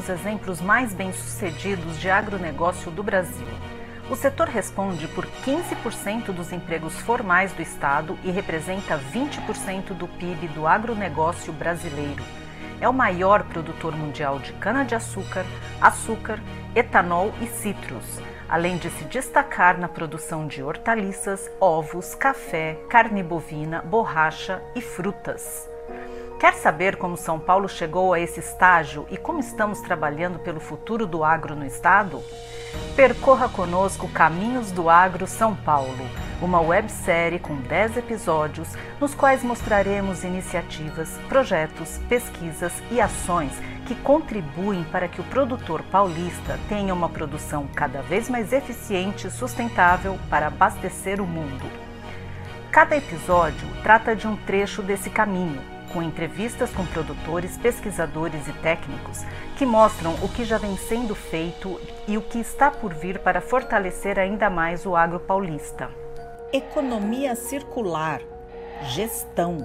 dos exemplos mais bem-sucedidos de agronegócio do Brasil. O setor responde por 15% dos empregos formais do Estado e representa 20% do PIB do agronegócio brasileiro. É o maior produtor mundial de cana-de-açúcar, açúcar, etanol e citros, além de se destacar na produção de hortaliças, ovos, café, carne bovina, borracha e frutas. Quer saber como São Paulo chegou a esse estágio e como estamos trabalhando pelo futuro do agro no estado? Percorra conosco Caminhos do Agro São Paulo, uma websérie com 10 episódios nos quais mostraremos iniciativas, projetos, pesquisas e ações que contribuem para que o produtor paulista tenha uma produção cada vez mais eficiente e sustentável para abastecer o mundo. Cada episódio trata de um trecho desse caminho com entrevistas com produtores, pesquisadores e técnicos que mostram o que já vem sendo feito e o que está por vir para fortalecer ainda mais o agro paulista. Economia circular, gestão,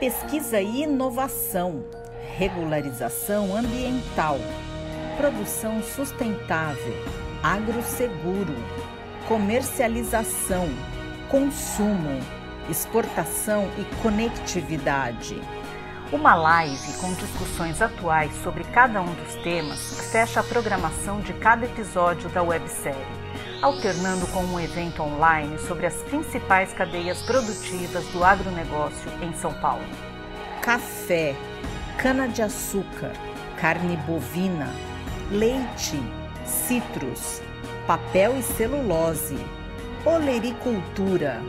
pesquisa e inovação, regularização ambiental, produção sustentável, agro seguro, comercialização, consumo, exportação e conectividade. Uma live com discussões atuais sobre cada um dos temas fecha a programação de cada episódio da websérie, alternando com um evento online sobre as principais cadeias produtivas do agronegócio em São Paulo. Café, cana-de-açúcar, carne bovina, leite, citros, papel e celulose, olericultura,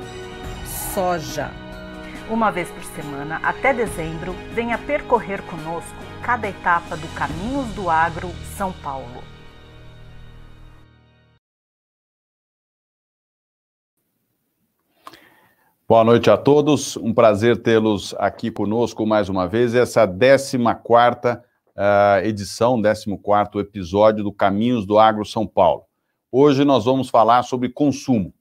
soja uma vez por semana, até dezembro, venha percorrer conosco cada etapa do Caminhos do Agro São Paulo. Boa noite a todos, um prazer tê-los aqui conosco mais uma vez. Essa 14 uh, edição, 14 episódio do Caminhos do Agro São Paulo. Hoje nós vamos falar sobre consumo.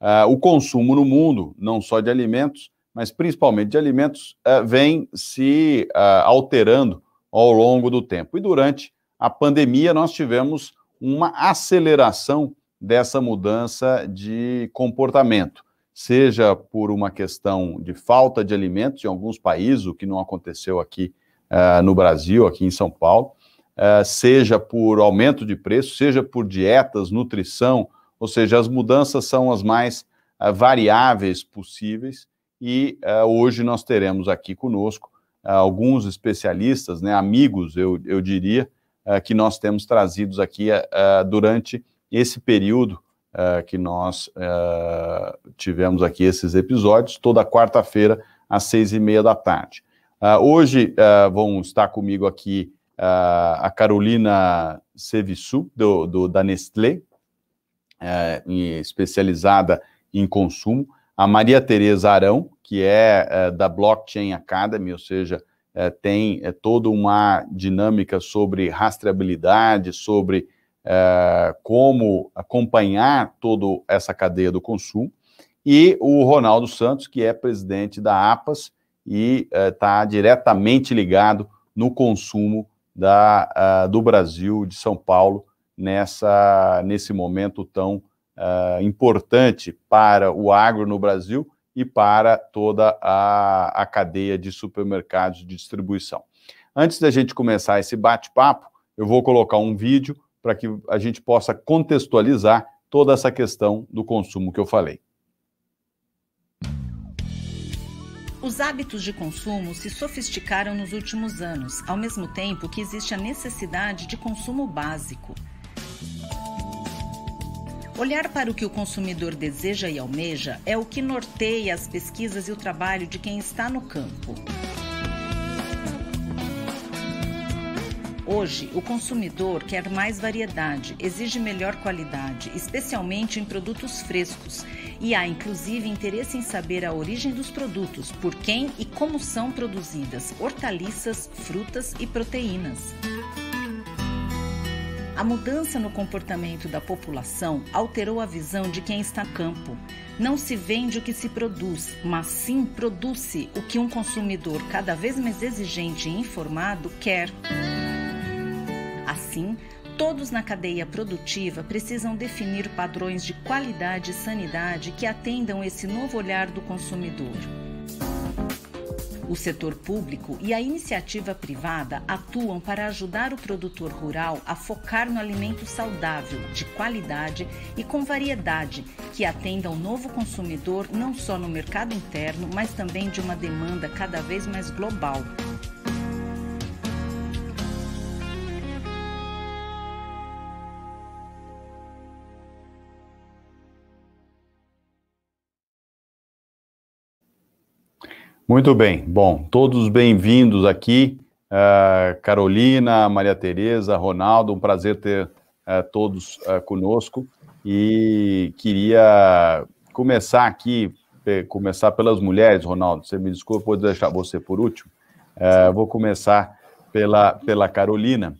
Uh, o consumo no mundo, não só de alimentos, mas principalmente de alimentos, uh, vem se uh, alterando ao longo do tempo. E durante a pandemia, nós tivemos uma aceleração dessa mudança de comportamento, seja por uma questão de falta de alimentos em alguns países, o que não aconteceu aqui no Brasil, aqui em São Paulo, seja por aumento de preço, seja por dietas, nutrição, ou seja, as mudanças são as mais variáveis possíveis e uh, hoje nós teremos aqui conosco uh, alguns especialistas, né, amigos, eu, eu diria, uh, que nós temos trazidos aqui durante esse período que nós tivemos aqui esses episódios, toda quarta-feira, às seis e meia da tarde. hoje vão estar comigo aqui a Carolina Sevissu, do, do, da Nestlé, especializada em consumo, a Maria Tereza Arão, que é, é da Blockchain Academy, ou seja, é, tem é, toda uma dinâmica sobre rastreabilidade, sobre é, como acompanhar toda essa cadeia do consumo, e o Ronaldo Santos, que é presidente da APAS e está é, diretamente ligado no consumo da, do Brasil, de São Paulo, nessa, nesse momento tão uh, importante para o agro no Brasil e para toda a, a cadeia de supermercados de distribuição. Antes da gente começar esse bate-papo, eu vou colocar um vídeo para que a gente possa contextualizar toda essa questão do consumo que eu falei. Os hábitos de consumo se sofisticaram nos últimos anos, ao mesmo tempo que existe a necessidade de consumo básico. Olhar para o que o consumidor deseja e almeja é o que norteia as pesquisas e o trabalho de quem está no campo. Hoje, o consumidor quer mais variedade, exige melhor qualidade, especialmente em produtos frescos, e há inclusive interesse em saber a origem dos produtos, por quem e como são produzidas hortaliças, frutas e proteínas. A mudança no comportamento da população alterou a visão de quem está a campo. Não se vende o que se produz, mas sim produz-se o que um consumidor cada vez mais exigente e informado quer. Assim, todos na cadeia produtiva precisam definir padrões de qualidade e sanidade que atendam esse novo olhar do consumidor. O setor público e a iniciativa privada atuam para ajudar o produtor rural a focar no alimento saudável, de qualidade e com variedade, que atenda ao novo consumidor não só no mercado interno, mas também de uma demanda cada vez mais global. Muito bem. Bom, todos bem-vindos aqui. Uh, Carolina, Maria Tereza, Ronaldo, um prazer ter uh, todos uh, conosco. E queria começar aqui, começar pelas mulheres, Ronaldo. Você me desculpa, vou deixar você por último. vou começar pela, pela Carolina,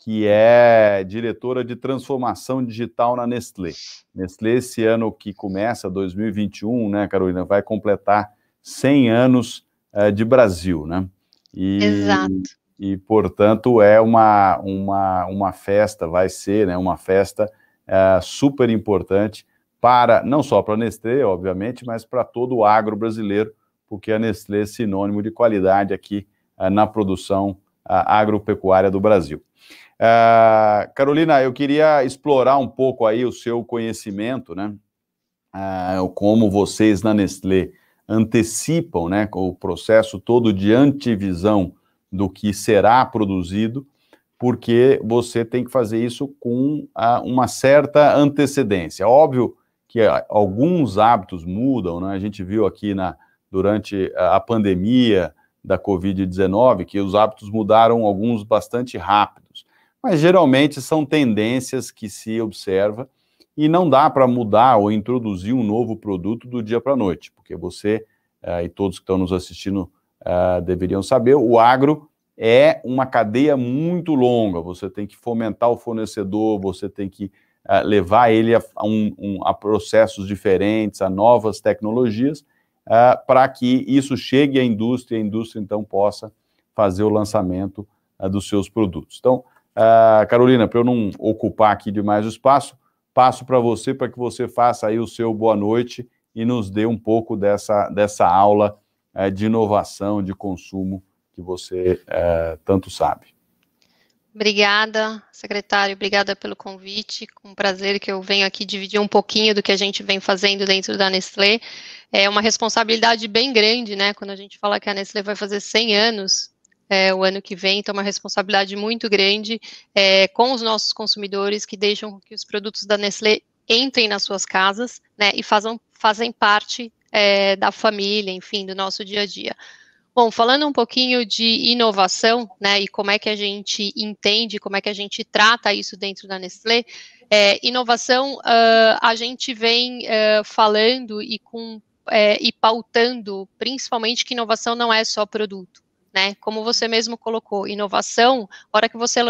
que é diretora de transformação digital na Nestlé. Nestlé, esse ano que começa, 2021, né, Carolina, vai completar 100 anos uh, de Brasil, né? E, Exato. E, portanto, é uma, uma, uma festa, vai ser né, uma festa uh, super importante para, não só para a Nestlé, obviamente, mas para todo o agro brasileiro, porque a Nestlé é sinônimo de qualidade aqui uh, na produção agropecuária do Brasil. Uh, Carolina, eu queria explorar um pouco aí o seu conhecimento, né? Uh, como vocês na Nestlé antecipam né, o processo todo de antivisão do que será produzido, porque você tem que fazer isso com a, uma certa antecedência. Óbvio que alguns hábitos mudam, né? a gente viu aqui na, durante a pandemia da Covid-19 que os hábitos mudaram alguns bastante rápidos, mas geralmente são tendências que se observa e não dá para mudar ou introduzir um novo produto do dia para a noite, porque você uh, e todos que estão nos assistindo uh, deveriam saber, o agro é uma cadeia muito longa. Você tem que fomentar o fornecedor, você tem que uh, levar ele a, a, um, um, a, processos diferentes, a novas tecnologias, para que isso chegue à indústria e a indústria então possa fazer o lançamento dos seus produtos. Então, Carolina, para eu não ocupar aqui demais o espaço, passo para você para que você faça aí o seu boa noite e nos dê um pouco dessa, dessa aula é, de inovação, de consumo que você é, tanto sabe. Obrigada, secretário, obrigada pelo convite. Com prazer que eu venho aqui dividir um pouquinho do que a gente vem fazendo dentro da Nestlé. É uma responsabilidade bem grande, né? Quando a gente fala que a Nestlé vai fazer 100 anos é, o ano que vem, então uma responsabilidade muito grande é, com os nossos consumidores que deixam que os produtos da Nestlé entrem nas suas casas, né, e fazem, fazem parte é, da família, enfim, do nosso dia a dia. Bom, falando um pouquinho de inovação, né, e como é que a gente entende, como é que a gente trata isso dentro da Nestlé, é, inovação, uh, a gente vem uh, falando e, com, é, e pautando, principalmente, que inovação não é só produto né? Como você mesmo colocou, inovação, hora que você,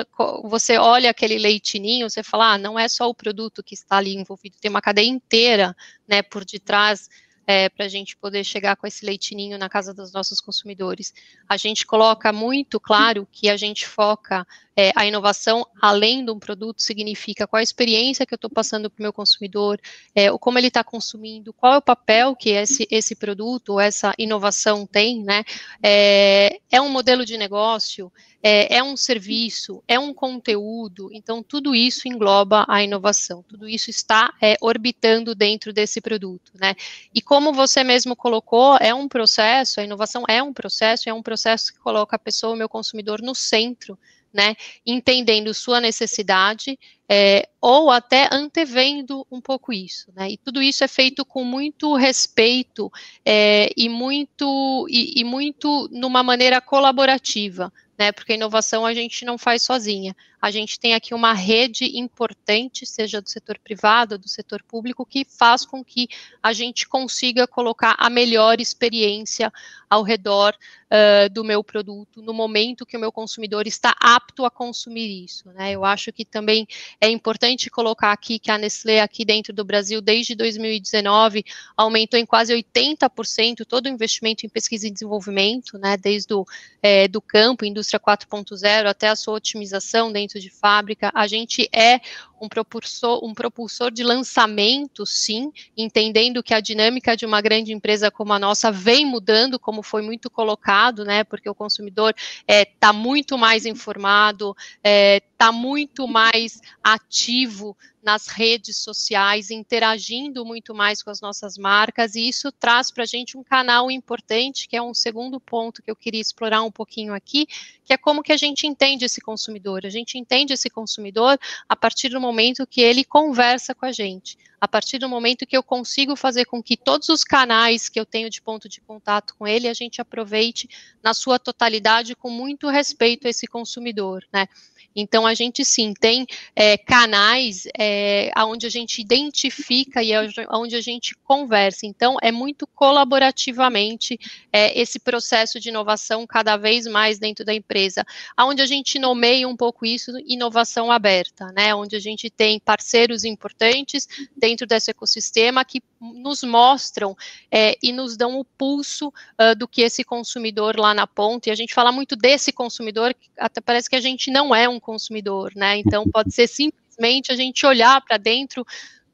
você olha aquele leitinho, você fala, ah, não é só o produto que está ali envolvido, tem uma cadeia inteira, né, por detrás é, para a gente poder chegar com esse leitinho na casa dos nossos consumidores. A gente coloca muito claro que a gente foca é, a inovação além de um produto, significa qual a experiência que eu estou passando para o meu consumidor, é, como ele está consumindo, qual é o papel que esse, esse produto essa inovação tem, né? É, é um modelo de negócio, é, é, um serviço, é um conteúdo, então tudo isso engloba a inovação, tudo isso está é, orbitando dentro desse produto, né? E como você mesmo colocou, é um processo, a inovação é um processo, é um processo que coloca a pessoa, o meu consumidor, no centro né, entendendo sua necessidade, é, ou até antevendo um pouco isso, né, e tudo isso é feito com muito respeito é, e muito e, e muito numa maneira colaborativa, né? Porque a inovação a gente não faz sozinha. A gente tem aqui uma rede importante, seja do setor privado, do setor público, que faz com que a gente consiga colocar a melhor experiência ao redor uh, do meu produto no momento que o meu consumidor está apto a consumir isso. Né? Eu acho que também é importante colocar aqui que a Nestlé aqui dentro do Brasil, desde 2019, aumentou em quase 80% todo o investimento em pesquisa e desenvolvimento, né, desde o é, do campo, indústria 4.0, até a sua otimização dentro de fábrica. A gente é um propulsor, um propulsor de lançamento, sim, entendendo que a dinâmica de uma grande empresa como a nossa vem mudando, como foi muito colocado, né, porque o consumidor está é, tá muito mais informado, está é, tá muito mais ativo nas redes sociais, interagindo muito mais com as nossas marcas, e isso traz para a gente um canal importante, que é um segundo ponto que eu queria explorar um pouquinho aqui, que é como que a gente entende esse consumidor. A gente entende esse consumidor a partir do momento que ele conversa com a gente, a partir do momento que eu consigo fazer com que todos os canais que eu tenho de ponto de contato com ele, a gente aproveite na sua totalidade com muito respeito a esse consumidor, né? Então, a gente sim tem é, canais é, onde a gente identifica e onde a gente conversa. Então, é muito colaborativamente é, esse processo de inovação cada vez mais dentro da empresa, onde a gente nomeia um pouco isso inovação aberta, né? Onde a gente tem parceiros importantes dentro desse ecossistema que nos mostram é, e nos dão o pulso uh, do que esse consumidor lá na ponta, e a gente fala muito desse consumidor, até parece que a gente não é um consumidor, né? Então pode ser simplesmente a gente olhar para dentro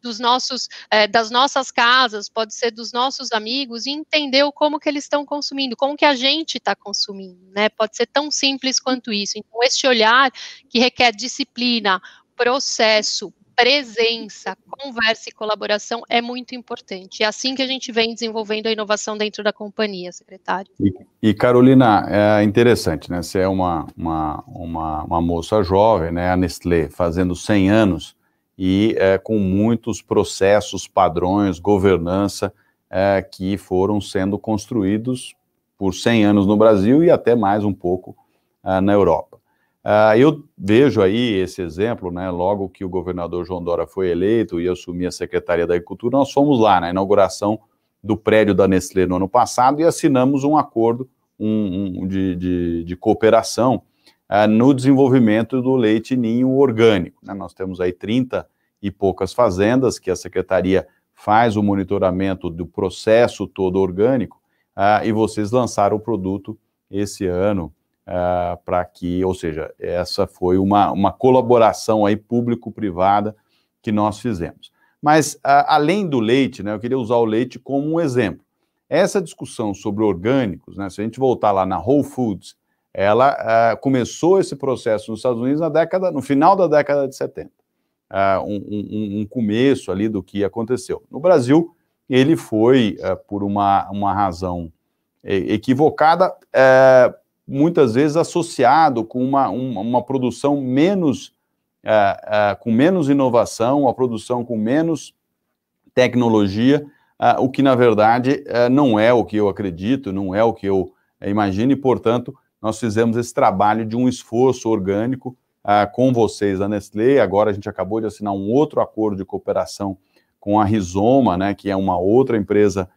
dos nossos, é, das nossas casas, pode ser dos nossos amigos e entender como que eles estão consumindo, como que a gente está consumindo, né? Pode ser tão simples quanto isso. Então, esse olhar que requer disciplina, processo, presença, conversa e colaboração é muito importante. É assim que a gente vem desenvolvendo a inovação dentro da companhia, secretário. E, e Carolina, é interessante, né? Você é uma, uma, uma, uma, moça jovem, né? A Nestlé fazendo 100 anos e é, com muitos processos, padrões, governança é, que foram sendo construídos por 100 anos no Brasil e até mais um pouco é, na Europa. Uh, eu vejo aí esse exemplo, né? Logo que o governador João Dória foi eleito e assumi a Secretaria da Agricultura, nós fomos lá na inauguração do prédio da Nestlé no ano passado e assinamos um acordo um, um, de, de, de, cooperação uh, no desenvolvimento do leite ninho orgânico. Né? Nós temos aí 30 e poucas fazendas que a Secretaria faz o monitoramento do processo todo orgânico uh, e vocês lançaram o produto esse ano ah, para que, ou seja, essa foi uma, uma colaboração aí público-privada que nós fizemos. Mas, uh, além do leite, né, eu queria usar o leite como um exemplo. Essa discussão sobre orgânicos, né, se a gente voltar lá na Whole Foods, ela uh, começou esse processo nos Estados Unidos na década, no final da década de 70. Uh, um, um, um, começo ali do que aconteceu. No Brasil, ele foi, uh, por uma, uma razão equivocada, uh, muitas vezes associado com uma, uma, uma produção menos, uh, uh, com menos inovação, uma produção com menos tecnologia, uh, o que na verdade não é o que eu acredito, não é o que eu imagino, e portanto nós fizemos esse trabalho de um esforço orgânico com vocês da Nestlé, agora a gente acabou de assinar um outro acordo de cooperação com a Rizoma, né, que é uma outra empresa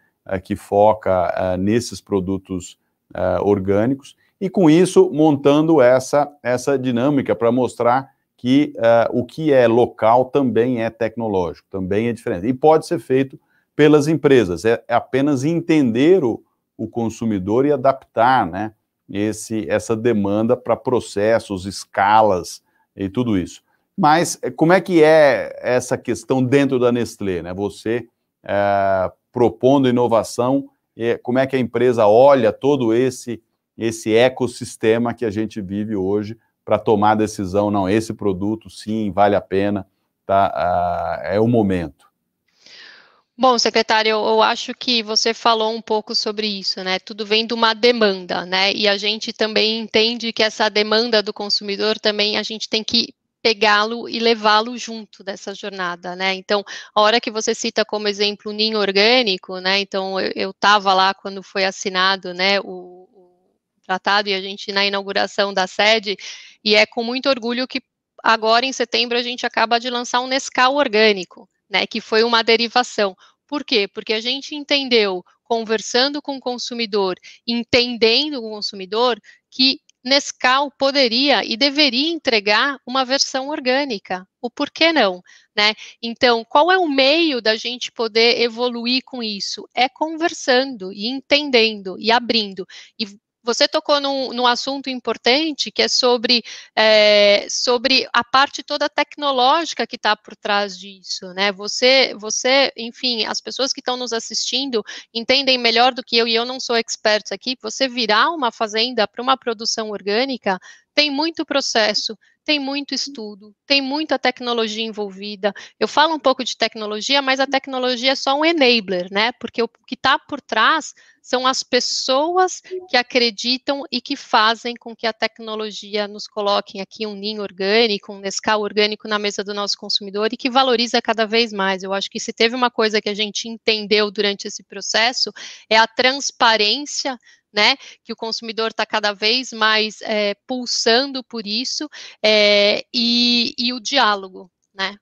que foca nesses produtos orgânicos, e com isso montando essa, essa dinâmica para mostrar que uh, o que é local também é tecnológico, também é diferente. E pode ser feito pelas empresas, é, é apenas entender o, o consumidor e adaptar né, esse, essa demanda para processos, escalas e tudo isso. Mas eh, como é que é essa questão dentro da Nestlé? Né? Você é, propondo inovação, como é que a empresa olha todo esse esse ecossistema que a gente vive hoje para tomar decisão, não, esse produto sim, vale a pena, tá, uh, é o momento. Bom, secretário, eu, eu, acho que você falou um pouco sobre isso, né? Tudo vem de uma demanda, né? E a gente também entende que essa demanda do consumidor também a gente tem que pegá-lo e levá-lo junto dessa jornada, né? Então, a hora que você cita como exemplo o ninho orgânico, né? Então, eu estava lá quando foi assinado, né, o, tratado e a gente na inauguração da sede, e é com muito orgulho que agora em setembro a gente acaba de lançar um Nescau orgânico, né, que foi uma derivação. Por quê? Porque a gente entendeu, conversando com o consumidor, entendendo o consumidor, que Nescau poderia e deveria entregar uma versão orgânica. O porquê não? Né? Então, qual é o meio da gente poder evoluir com isso? É conversando e entendendo e abrindo. E você tocou num, num, assunto importante que é sobre, é, sobre a parte toda tecnológica que está por trás disso, né? Você, você, enfim, as pessoas que estão nos assistindo entendem melhor do que eu, e eu não sou expert aqui, você virar uma fazenda para uma produção orgânica tem muito processo, tem muito estudo, tem muita tecnologia envolvida. Eu falo um pouco de tecnologia, mas a tecnologia é só um enabler, né? Porque o que está por trás são as pessoas que acreditam e que fazem com que a tecnologia nos coloque aqui um ninho orgânico, um Nescau orgânico na mesa do nosso consumidor e que valoriza cada vez mais. Eu acho que se teve uma coisa que a gente entendeu durante esse processo é a transparência né, que o consumidor está cada vez mais é, pulsando por isso, é, e, e, o diálogo, né.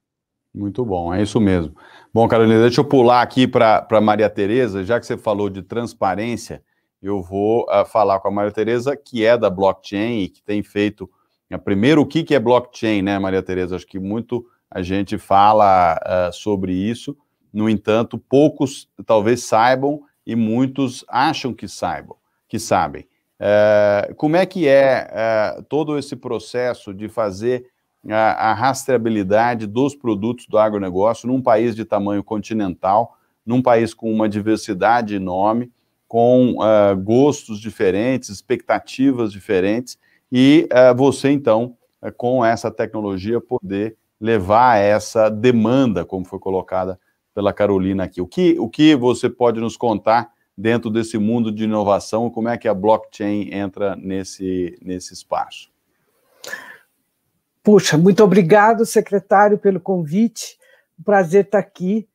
Muito bom, é isso mesmo. Bom, Carolina, deixa eu pular aqui para Maria Tereza, já que você falou de transparência, eu vou uh, falar com a Maria Tereza, que é da blockchain e que tem feito. Uh, primeiro, o que, que é blockchain, né, Maria Tereza? Acho que muito a gente fala uh, sobre isso, no entanto, poucos talvez saibam e muitos acham que saibam que sabem. É, como é que é, é, todo esse processo de fazer a, a, rastreabilidade dos produtos do agronegócio num país de tamanho continental, num país com uma diversidade enorme, com uh, gostos diferentes, expectativas diferentes, e uh, você, então, uh, com essa tecnologia, poder levar essa demanda, como foi colocada pela Carolina aqui. O que, o que você pode nos contar dentro desse mundo de inovação, como é que a blockchain entra nesse, nesse espaço? Puxa, muito obrigado, secretário, pelo convite. Prazer estar aqui.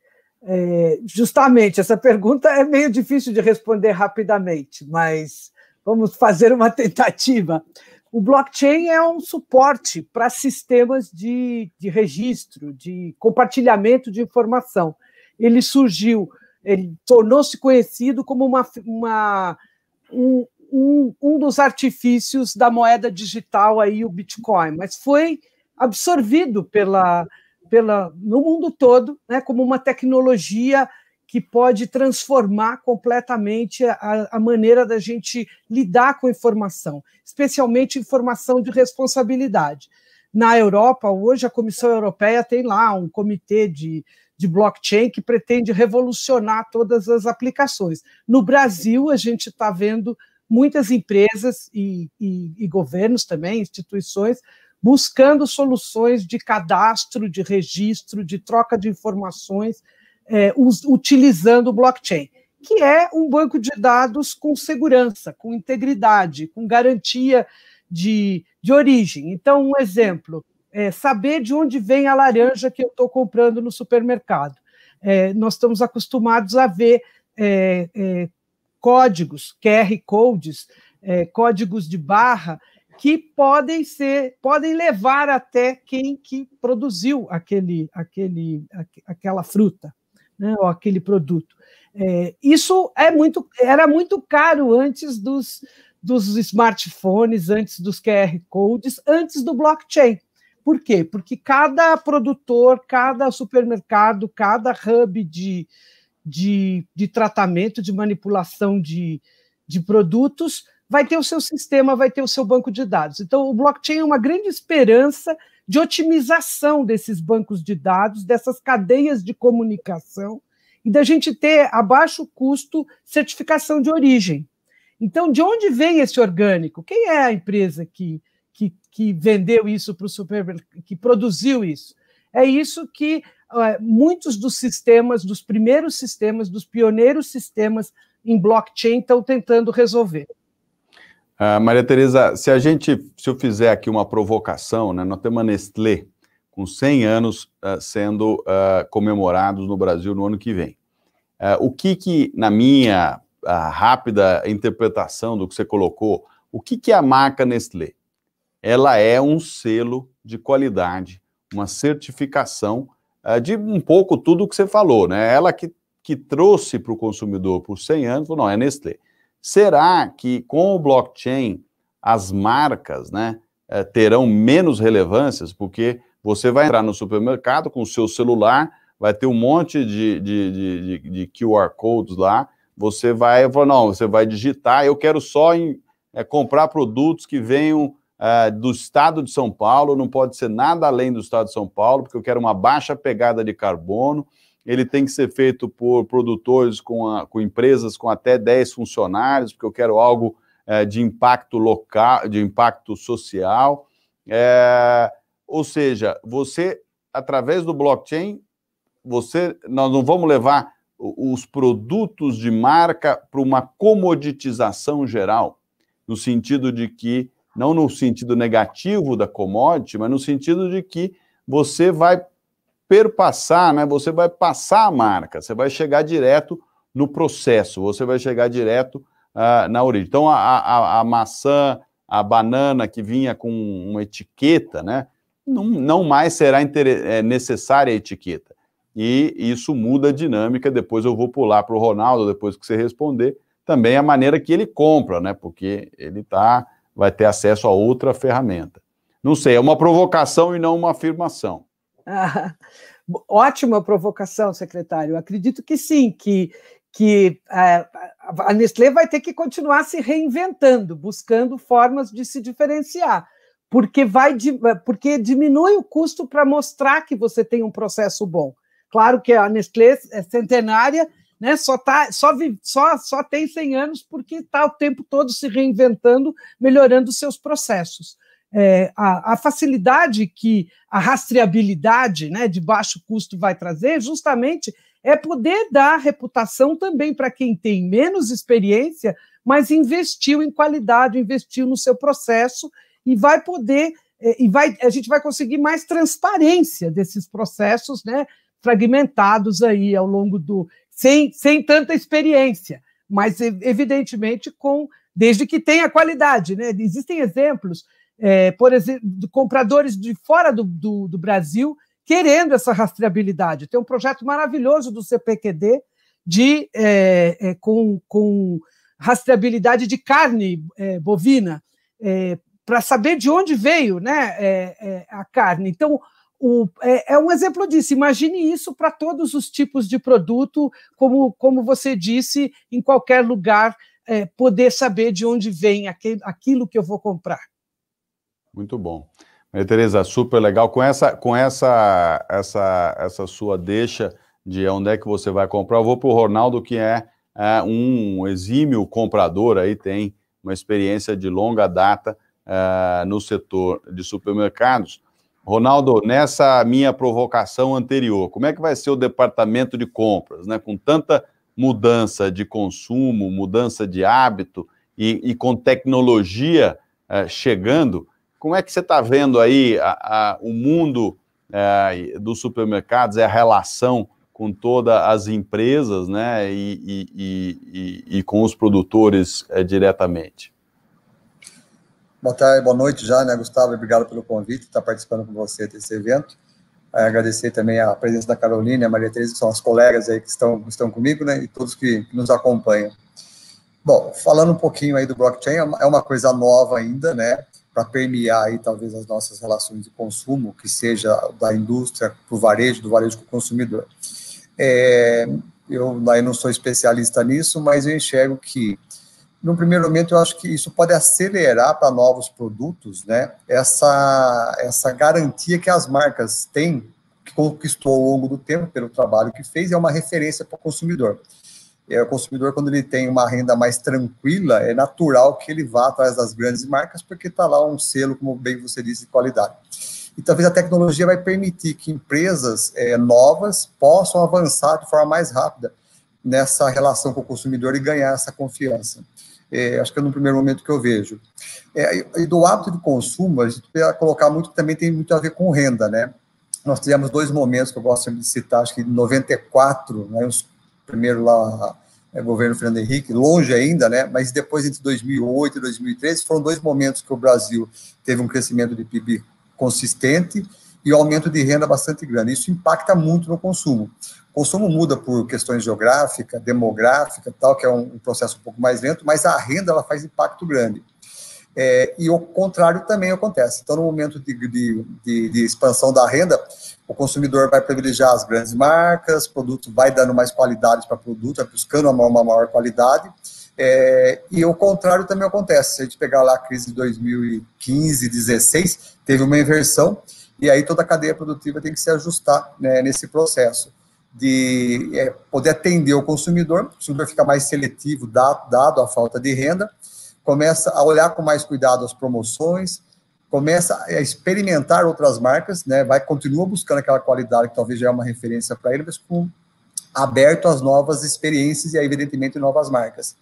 É, justamente, essa pergunta é meio difícil de responder rapidamente, mas vamos fazer uma tentativa. O blockchain é um suporte para sistemas de, de registro, de compartilhamento de informação. Ele surgiu ele tornou-se conhecido como uma, uma um, um, um, dos artifícios da moeda digital aí o Bitcoin, mas foi absorvido pela, pela no mundo todo, né, como uma tecnologia que pode transformar completamente a, a maneira da gente lidar com informação, especialmente informação de responsabilidade. Na Europa, hoje, a Comissão Europeia tem lá um comitê de de blockchain que pretende revolucionar todas as aplicações. No Brasil, a gente está vendo muitas empresas e, e, e, governos também, instituições, buscando soluções de cadastro, de registro, de troca de informações, é, us, utilizando o blockchain, que é um banco de dados com segurança, com integridade, com garantia de, de origem. Então, um exemplo é, saber de onde vem a laranja que eu estou comprando no supermercado. É, nós estamos acostumados a ver é, é códigos, QR codes, é, códigos de barra que podem ser, podem levar até quem que produziu aquele, aquele, aquela fruta, né, ou aquele produto. É, isso é muito, era muito caro antes dos, dos smartphones, antes dos QR codes, antes do blockchain. Por quê? Porque cada produtor, cada supermercado, cada hub de, de, de tratamento, de manipulação de, de produtos, vai ter o seu sistema, vai ter o seu banco de dados. Então, o blockchain é uma grande esperança de otimização desses bancos de dados, dessas cadeias de comunicação, e da gente ter, a baixo custo, certificação de origem. Então, de onde vem esse orgânico? Quem é a empresa que que, que vendeu isso para o supermercado, que produziu isso. É isso que muitos dos sistemas, dos primeiros sistemas, dos pioneiros sistemas em blockchain estão tentando resolver. Uh, Maria Tereza, se a gente, se eu fizer aqui uma provocação, né, nós temos a Nestlé com 100 anos uh, sendo uh, comemorados no Brasil no ano que vem. o que que, na minha rápida interpretação do que você colocou, o que que é a marca Nestlé? Ela é um selo de qualidade, uma certificação uh, de um pouco tudo o que você falou, né? Ela que, que trouxe para o consumidor por 100 anos, falou, não, é Nestlé. Será que com o blockchain as marcas, né, é, terão menos relevâncias, porque você vai entrar no supermercado com o seu celular, vai ter um monte de, de, de, de, de QR codes lá, você vai, não, você vai digitar, eu quero só em, é, comprar produtos que venham é, do estado de São Paulo, não pode ser nada além do estado de São Paulo, porque eu quero uma baixa pegada de carbono, ele tem que ser feito por produtores com, a, com empresas com até 10 funcionários, porque eu quero algo é, de impacto local, de impacto social. É, ou seja, você, através do blockchain, você, nós não vamos levar os produtos de marca para uma comoditização geral, no sentido de que, não no sentido negativo da commodity, mas no sentido de que você vai perpassar, né? Você vai passar a marca, você vai chegar direto no processo, você vai chegar direto uh, na origem. Então, a, a, a, maçã, a banana que vinha com uma etiqueta, né? Não, não mais será é, necessária a etiqueta. E isso muda a dinâmica. Depois eu vou pular para o Ronaldo, depois que você responder, também a maneira que ele compra, né? Porque ele tá, vai ter acesso a outra ferramenta. Não sei, é uma provocação e não uma afirmação. Ah, ótima provocação, secretário. Acredito que sim, que, que a, a Nestlé vai ter que continuar se reinventando, buscando formas de se diferenciar, porque vai porque diminui o custo para mostrar que você tem um processo bom. Claro que a Nestlé é centenária, né, só, tá, só, só, só tem 100 anos porque está o tempo todo se reinventando, melhorando seus processos. É, a, a, facilidade que a rastreabilidade né, de baixo custo vai trazer, justamente é poder dar reputação também para quem tem menos experiência, mas investiu em qualidade, investiu no seu processo e vai poder é, e vai, a gente vai conseguir mais transparência desses processos, né, fragmentados aí ao longo do sem, sem tanta experiência, mas evidentemente com desde que tenha qualidade, né? Existem exemplos é, por exemplo, de compradores de fora do, do, do, Brasil querendo essa rastreabilidade. Tem um projeto maravilhoso do CPQD de, é, é, com, com rastreabilidade de carne é, bovina, é, para saber de onde veio né, é, a carne. Então, o, é, é, um exemplo disso. Imagine isso para todos os tipos de produto, como, como você disse, em qualquer lugar, poder saber de onde vem aquele, aquilo que eu vou comprar. Muito bom. Maria Tereza, super legal. Com essa, com essa, essa, essa sua deixa de onde é que você vai comprar, eu vou para o Ronaldo, que é, é, um exímio comprador, aí tem uma experiência de longa data é, no setor de supermercados. Ronaldo, nessa minha provocação anterior, como é que vai ser o departamento de compras, né? Com tanta mudança de consumo, mudança de hábito e, e com tecnologia é, chegando, como é que você está vendo aí a, a, o mundo é, dos supermercados, a relação com todas as empresas né, e, e, e, com os produtores é, diretamente? Boa tarde, boa noite já, né, Gustavo? Obrigado pelo convite, estar participando com você desse evento. Agradecer também a presença da Carolina e a Maria Teresa, que são as colegas aí que estão, estão comigo, né, e todos que, nos acompanham. Bom, falando um pouquinho aí do blockchain, é uma, é coisa nova ainda, né? para permear aí talvez as nossas relações de consumo, que seja da indústria para o varejo, do varejo com o consumidor. É, eu aí não sou especialista nisso, mas eu enxergo que, no primeiro momento, eu acho que isso pode acelerar para novos produtos, né? Essa, essa garantia que as marcas têm, que conquistou ao longo do tempo pelo trabalho que fez, é uma referência para o consumidor é, o consumidor, quando ele tem uma renda mais tranquila, é natural que ele vá atrás das grandes marcas, porque está lá um selo, como bem você disse, de qualidade. E talvez a tecnologia vai permitir que empresas é, novas possam avançar de forma mais rápida nessa relação com o consumidor e ganhar essa confiança. É, acho que é no primeiro momento que eu vejo. É, e do hábito de consumo, a gente vai colocar muito que também tem muito a ver com renda, né? Nós tivemos dois momentos que eu gosto de citar, acho que em 94, né, os primeiro lá é, governo Fernando Henrique, longe ainda, né? Mas depois entre 2008 e 2013 foram dois momentos que o Brasil teve um crescimento de PIB consistente e um aumento de renda bastante grande. Isso impacta muito no consumo. O consumo muda por questões geográficas, demográficas, tal, que é um, processo um pouco mais lento, mas a renda ela faz impacto grande. É, e o contrário também acontece. Então, no momento de, de, de, de, expansão da renda, o consumidor vai privilegiar as grandes marcas, produto vai dando mais qualidade para produto, vai buscando uma, uma maior qualidade, é, e o contrário também acontece. Se a gente pegar lá a crise de 2015, 16, teve uma inversão, e aí toda a cadeia produtiva tem que se ajustar né, nesse processo de é, poder atender o consumidor, o consumidor fica mais seletivo, dado, dado a falta de renda, começa a olhar com mais cuidado as promoções, começa a experimentar outras marcas, né, vai continua buscando aquela qualidade que talvez já é uma referência para ele, mas com aberto às novas experiências e, evidentemente, novas marcas.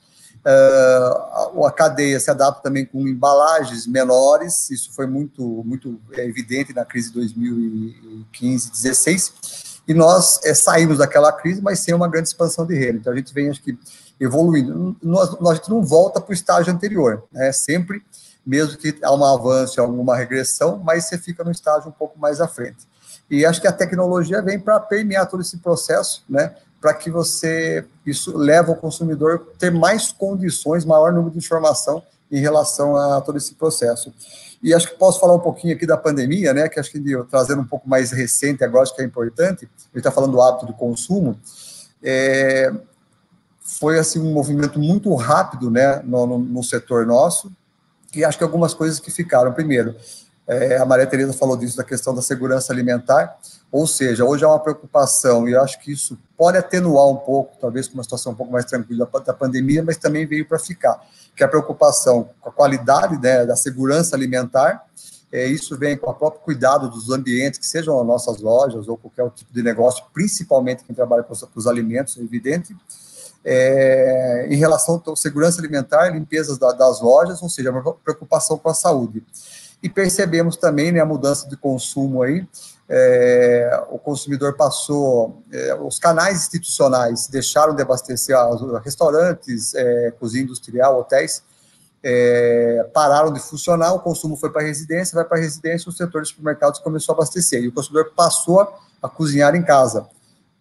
Uh, a cadeia se adapta também com embalagens menores, isso foi muito, muito evidente na crise de 2015, 16, e nós é, saímos daquela crise, mas sem uma grande expansão de renda. Então a gente vem, acho que, evoluindo. Nós, nós, a gente não volta para o estágio anterior, né? Sempre, mesmo que há um avanço, alguma regressão, mas você fica no estágio um pouco mais à frente. E acho que a tecnologia vem para permear todo esse processo, né? Para que você, isso leva o consumidor a ter mais condições, maior número de informação em relação a todo esse processo. E acho que posso falar um pouquinho aqui da pandemia, né? Que acho que trazendo um pouco mais recente agora, acho que é importante. Ele está falando do hábito do consumo. É, foi assim um movimento muito rápido, né, no, no, no, setor nosso. E acho que algumas coisas que ficaram. Primeiro, é, a Maria Tereza falou disso da questão da segurança alimentar. Ou seja, hoje há uma preocupação e eu acho que isso pode atenuar um pouco, talvez com uma situação um pouco mais tranquila da pandemia, mas também veio para ficar, que é a preocupação com a qualidade né, da segurança alimentar. É, isso vem com o próprio cuidado dos ambientes, que sejam as nossas lojas ou qualquer tipo de negócio, principalmente quem trabalha com os, com os alimentos, é evidente é, em relação à segurança alimentar, limpezas da, das lojas, ou seja, uma preocupação com a saúde. E percebemos também né, a mudança de consumo aí, é, o consumidor passou, é, os canais institucionais deixaram de abastecer os restaurantes, é, cozinha industrial, hotéis, é, pararam de funcionar, o consumo foi para a residência, vai para a residência, o setor de supermercados começou a abastecer, e o consumidor passou a cozinhar em casa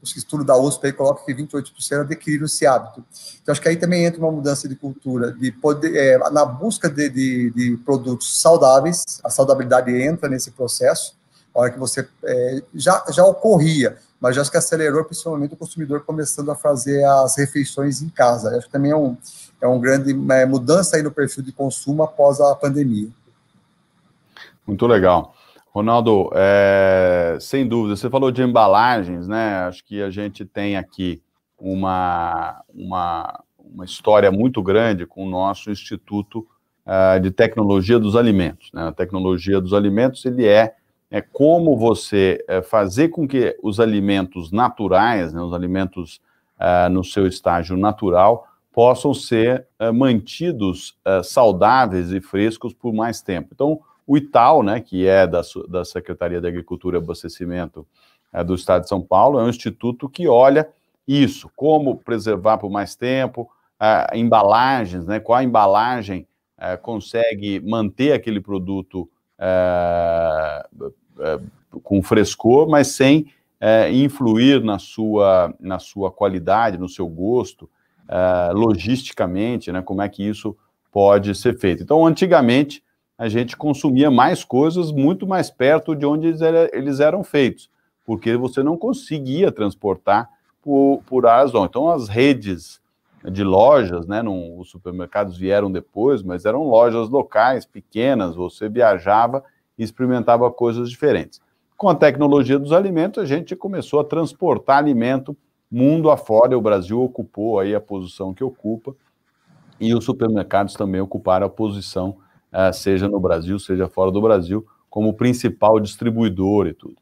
o estudo da USP aí coloca que 28% adquiriram esse hábito. Então, acho que aí também entra uma mudança de cultura, de poder, é, na busca de, de, de, produtos saudáveis, a saudabilidade entra nesse processo, a hora que você, é, já, já ocorria, mas acho que acelerou principalmente o consumidor começando a fazer as refeições em casa. Acho que também é um, é um grande é, mudança aí no perfil de consumo após a pandemia. Muito legal. Ronaldo, é, sem dúvida, você falou de embalagens, né? Acho que a gente tem aqui uma, uma, uma história muito grande com o nosso Instituto uh, de Tecnologia dos Alimentos. Né? A tecnologia dos alimentos, ele é, é como você é, fazer com que os alimentos naturais, né, os alimentos uh, no seu estágio natural, possam ser uh, mantidos saudáveis e frescos por mais tempo. Então, o ITAL, né, que é da, da Secretaria de Agricultura e Abastecimento é, do Estado de São Paulo, é um instituto que olha isso, como preservar por mais tempo, é, embalagens, né, qual embalagem é, consegue manter aquele produto é, é, com frescor, mas sem é, influir na sua, na sua qualidade, no seu gosto, logisticamente, né, como é que isso pode ser feito. Então, antigamente, a gente consumia mais coisas muito mais perto de onde eles eram feitos, porque você não conseguia transportar por, por Amazon. Então, as redes de lojas, né, não, os supermercados vieram depois, mas eram lojas locais, pequenas, você viajava e experimentava coisas diferentes. Com a tecnologia dos alimentos, a gente começou a transportar alimento mundo afora, o Brasil ocupou aí a posição que ocupa, e os supermercados também ocuparam a posição seja no Brasil, seja fora do Brasil, como principal distribuidor e tudo.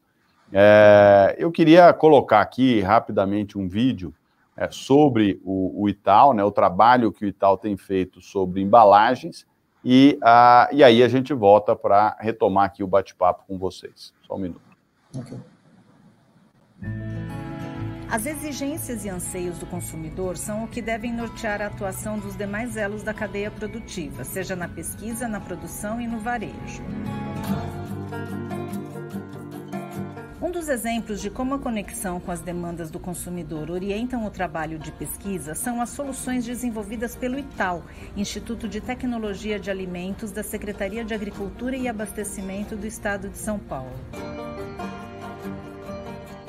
É, eu queria colocar aqui rapidamente um vídeo é, sobre o, o, Itaú, né, o trabalho que o Itaú tem feito sobre embalagens, e, a, e aí a gente volta para retomar aqui o bate-papo com vocês. Só um minuto. Okay. As exigências e anseios do consumidor são o que devem nortear a atuação dos demais elos da cadeia produtiva, seja na pesquisa, na produção e no varejo. Um dos exemplos de como a conexão com as demandas do consumidor orientam o trabalho de pesquisa são as soluções desenvolvidas pelo ITAL, Instituto de Tecnologia de Alimentos da Secretaria de Agricultura e Abastecimento do Estado de São Paulo.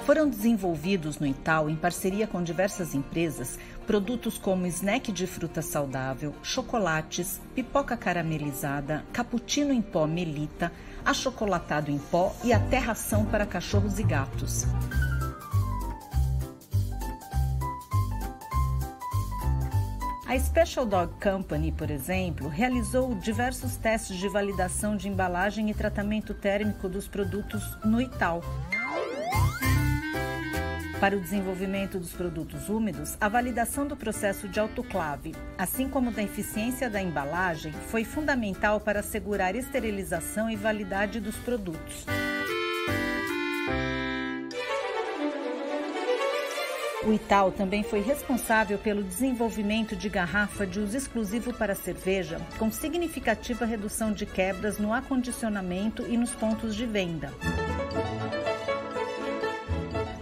Foram desenvolvidos no Itaú, em parceria com diversas empresas, produtos como snack de fruta saudável, chocolates, pipoca caramelizada, cappuccino em pó melita, achocolatado em pó e até ração para cachorros e gatos. A Special Dog Company, por exemplo, realizou diversos testes de validação de embalagem e tratamento térmico dos produtos no Itaú. Para o desenvolvimento dos produtos úmidos, a validação do processo de autoclave, assim como da eficiência da embalagem, foi fundamental para assegurar esterilização e validade dos produtos. O Itaú também foi responsável pelo desenvolvimento de garrafa de uso exclusivo para cerveja, com significativa redução de quebras no acondicionamento e nos pontos de venda.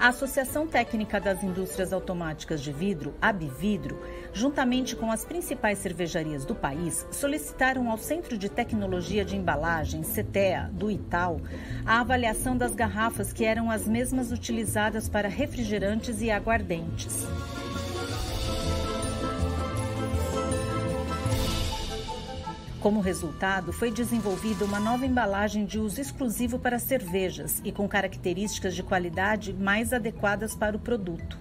A Associação Técnica das Indústrias Automáticas de Vidro, Abvidro, juntamente com as principais cervejarias do país, solicitaram ao Centro de Tecnologia de Embalagem, CETEA, do Itaú, a avaliação das garrafas que eram as mesmas utilizadas para refrigerantes e aguardentes. Como resultado, foi desenvolvida uma nova embalagem de uso exclusivo para cervejas e com características de qualidade mais adequadas para o produto.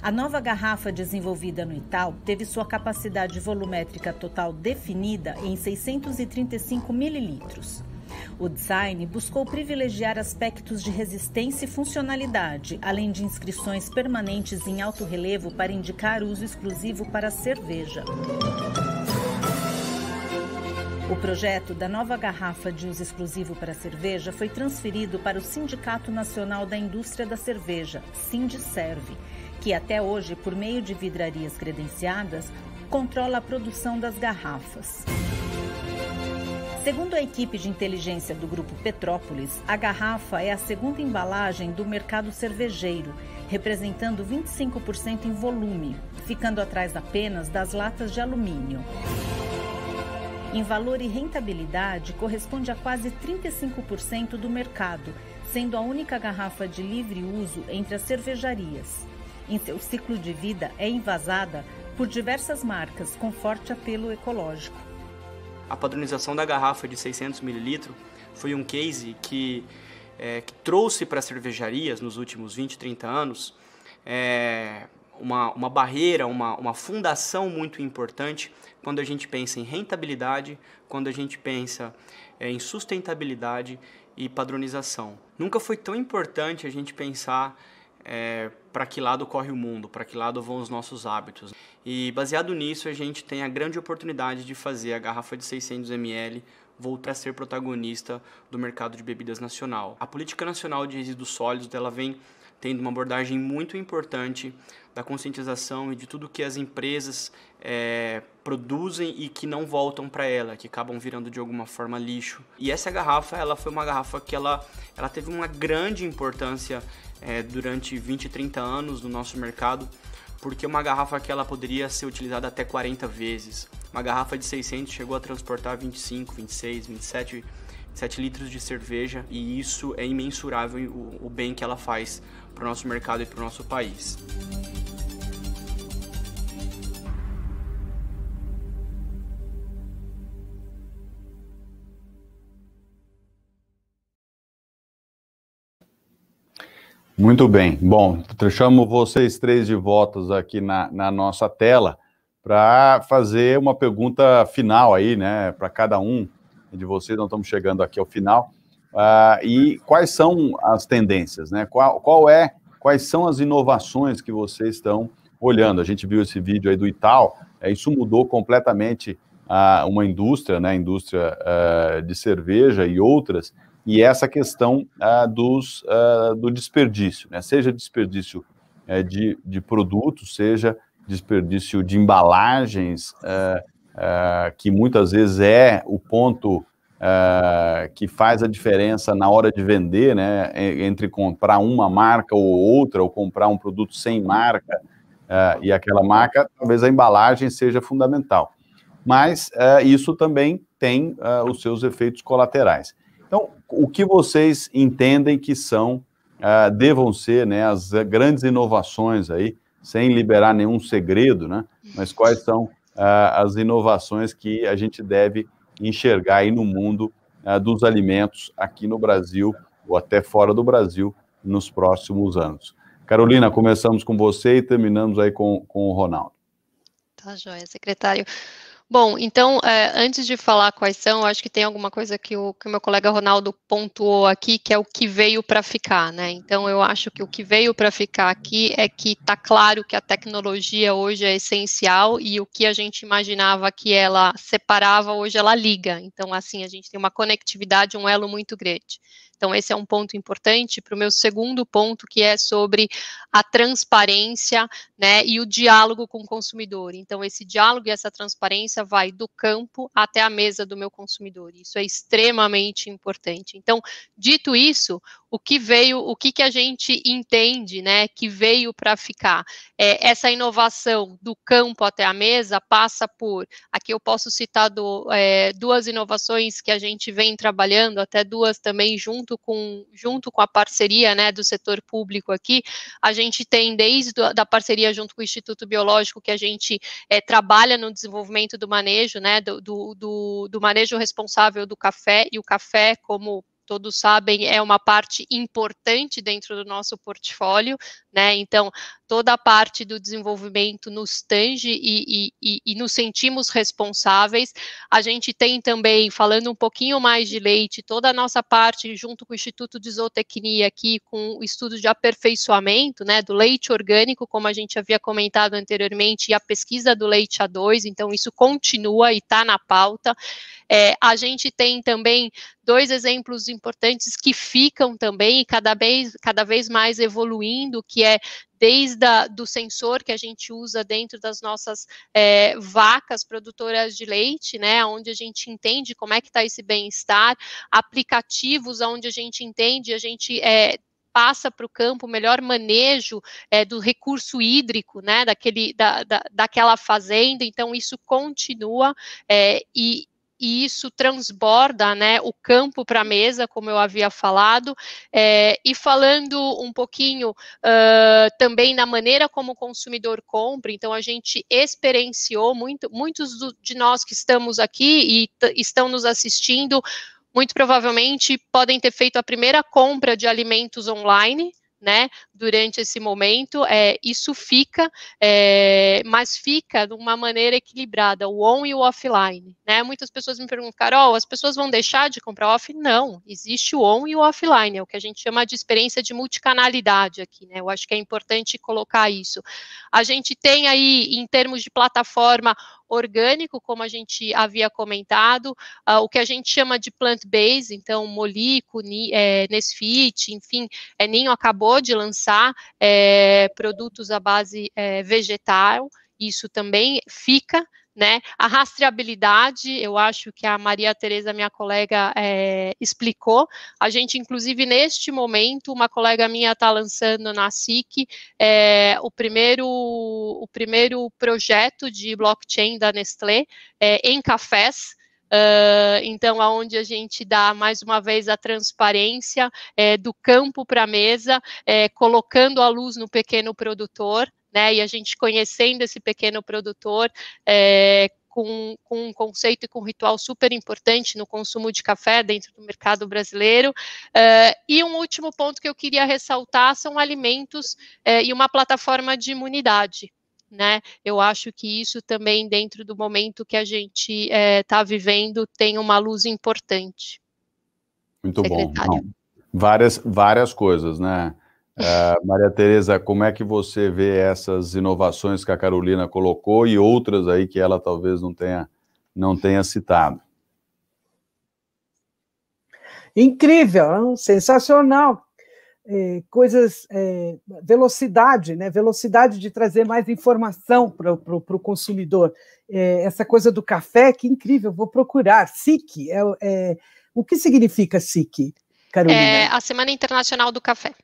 A nova garrafa desenvolvida no Itaú teve sua capacidade volumétrica total definida em 635 mililitros. O design buscou privilegiar aspectos de resistência e funcionalidade, além de inscrições permanentes em alto relevo para indicar uso exclusivo para cerveja. O projeto da nova garrafa de uso exclusivo para cerveja foi transferido para o Sindicato Nacional da Indústria da Cerveja, Sindicerve, que até hoje, por meio de vidrarias credenciadas, controla a produção das garrafas. Segundo a equipe de inteligência do Grupo Petrópolis, a garrafa é a segunda embalagem do mercado cervejeiro, representando 25% em volume, ficando atrás apenas das latas de alumínio. Em valor e rentabilidade, corresponde a quase 35% do mercado, sendo a única garrafa de livre uso entre as cervejarias. Em seu ciclo de vida, é envasada por diversas marcas com forte apelo ecológico. A padronização da garrafa de 600 ml foi um case que, é, que trouxe para as cervejarias nos últimos 20, 30 anos é, uma, uma barreira, uma, uma fundação muito importante quando a gente pensa em rentabilidade, quando a gente pensa é, em sustentabilidade e padronização. Nunca foi tão importante a gente pensar é, para que lado corre o mundo, para que lado vão os nossos hábitos. E baseado nisso, a gente tem a grande oportunidade de fazer a garrafa de 600 ml voltar a ser protagonista do mercado de bebidas nacional. A política nacional de resíduos sólidos dela vem tendo uma abordagem muito importante da conscientização e de tudo que as empresas é, produzem e que não voltam para ela, que acabam virando de alguma forma lixo. E essa garrafa, ela foi uma garrafa que ela, ela teve uma grande importância é, durante 20, 30 anos no nosso mercado, porque uma garrafa que ela poderia ser utilizada até 40 vezes. Uma garrafa de 600 chegou a transportar 25, 26, 27 7 litros de cerveja e isso é imensurável o, o bem que ela faz para o nosso mercado e para o nosso país. Muito bem. Bom, chamo vocês três de votos aqui na, na nossa tela para fazer uma pergunta final aí, né, para cada um de vocês. Nós estamos chegando aqui ao final. Uh, e quais são as tendências, né? Qual, qual é, quais são as inovações que vocês estão olhando? A gente viu esse vídeo aí do Itaú, é, isso mudou completamente uh, uma indústria, né? A indústria uh, de cerveja e outras e essa questão ah, dos, ah, do desperdício, né? seja desperdício eh, de, de produtos, seja desperdício de embalagens, eh, eh, que muitas vezes é o ponto uh, que faz a diferença na hora de vender, né, entre comprar uma marca ou outra, ou comprar um produto sem marca e aquela marca, talvez a embalagem seja fundamental. Mas isso também tem os seus efeitos colaterais. Então, o que vocês entendem que são, devam ser né, as grandes inovações aí, sem liberar nenhum segredo, né, mas quais são as inovações que a gente deve enxergar aí no mundo uh, dos alimentos aqui no Brasil ou até fora do Brasil nos próximos anos. Carolina, começamos com você e terminamos aí com, com o Ronaldo. Tá, joia, secretário. Bom, então, é, antes de falar quais são, acho que tem alguma coisa que o, que o meu colega Ronaldo pontuou aqui, que é o que veio para ficar, né? Então, eu acho que o que veio para ficar aqui é que está claro que a tecnologia hoje é essencial e o que a gente imaginava que ela separava, hoje ela liga. Então, assim, a gente tem uma conectividade, um elo muito grande. Então, esse é um ponto importante para o meu segundo ponto, que é sobre a transparência né, e o diálogo com o consumidor. Então, esse diálogo e essa transparência vai do campo até a mesa do meu consumidor. Isso é extremamente importante. Então, dito isso, o que veio, o que, que a gente entende, né, que veio para ficar. É, essa inovação do campo até a mesa passa por, aqui eu posso citar do, é, duas inovações que a gente vem trabalhando, até duas também junto com, junto com a parceria, né, do setor público aqui, a gente tem desde a da parceria junto com o Instituto Biológico, que a gente é, trabalha no desenvolvimento do manejo, né, do, do, do manejo responsável do café, e o café como todos sabem, é uma parte importante dentro do nosso portfólio, né? Então, toda a parte do desenvolvimento nos tange e, e, e, nos sentimos responsáveis. A gente tem também, falando um pouquinho mais de leite, toda a nossa parte, junto com o Instituto de Zootecnia aqui, com o estudo de aperfeiçoamento, né, do leite orgânico, como a gente havia comentado anteriormente, e a pesquisa do leite A2, então isso continua e está na pauta. É, a gente tem também dois exemplos importantes que ficam também cada vez, cada vez mais evoluindo, que é desde a, do sensor que a gente usa dentro das nossas é, vacas produtoras de leite, né, onde a gente entende como é que está esse bem-estar, aplicativos onde a gente entende, a gente é, passa para o campo melhor manejo é, do recurso hídrico, né, daquele, da, da, daquela fazenda, então isso continua é, e, e isso transborda né, o campo para a mesa, como eu havia falado, é, e falando um pouquinho uh, também na maneira como o consumidor compra, então a gente experienciou, muito, muitos do, de nós que estamos aqui e estão nos assistindo, muito provavelmente podem ter feito a primeira compra de alimentos online, né, durante esse momento, é, isso fica, é, mas fica de uma maneira equilibrada, o on e o offline, né, muitas pessoas me perguntam, Carol, as pessoas vão deixar de comprar off? Não, existe o on e o offline, é o que a gente chama de experiência de multicanalidade aqui, né, eu acho que é importante colocar isso. A gente tem aí, em termos de plataforma, orgânico, como a gente havia comentado, uh, o que a gente chama de plant-based, então Molico, Ni, é, Nesfit, enfim, é, Ninho acabou de lançar é, produtos à base é, vegetal, isso também fica né? A rastreabilidade, eu acho que a Maria Tereza, minha colega, é, explicou. A gente, inclusive, neste momento, uma colega minha está lançando na SIC é, o, primeiro, o primeiro projeto de blockchain da Nestlé é, em cafés. Uh, então, aonde a gente dá mais uma vez a transparência é, do campo para a mesa, é, colocando a luz no pequeno produtor, né? E a gente conhecendo esse pequeno produtor, é, com, com, um conceito e com um ritual super importante no consumo de café dentro do mercado brasileiro. Uh, e um último ponto que eu queria ressaltar são alimentos uh, e uma plataforma de imunidade. Né? Eu acho que isso também, dentro do momento que a gente está vivendo, tem uma luz importante. Muito bom. Não, várias, várias coisas, né? Uh, Maria Tereza, como é que você vê essas inovações que a Carolina colocou e outras aí que ela talvez não tenha, não tenha citado? Incrível, sensacional. é, coisas, é, velocidade, né? velocidade de trazer mais informação para o consumidor. É, essa coisa do café, que incrível, vou procurar. SIC, é, é, o que significa SIC, Carolina? É a Semana Internacional do Café.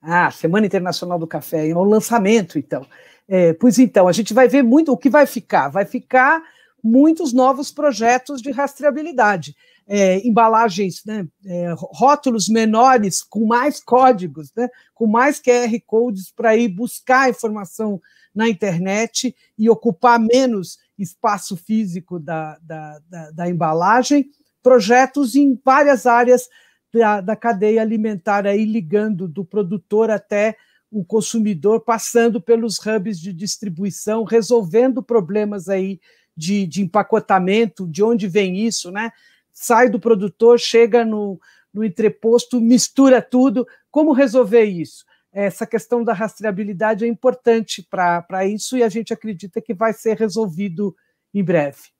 Ah, Semana Internacional do Café, um lançamento, então. É, pois então, a gente vai ver muito o que vai ficar. Vai ficar muitos novos projetos de rastreabilidade. É, embalagens, né, é, rótulos menores com mais códigos, né, com mais QR codes para ir buscar informação na internet e ocupar menos espaço físico da, da, da, da embalagem. Projetos em várias áreas da, da cadeia alimentar, aí ligando do produtor até o consumidor, passando pelos hubs de distribuição, resolvendo problemas aí de, de empacotamento, de onde vem isso, né? Sai do produtor, chega no, no entreposto, mistura tudo. Como resolver isso? Essa questão da rastreabilidade é importante para isso e a gente acredita que vai ser resolvido em breve.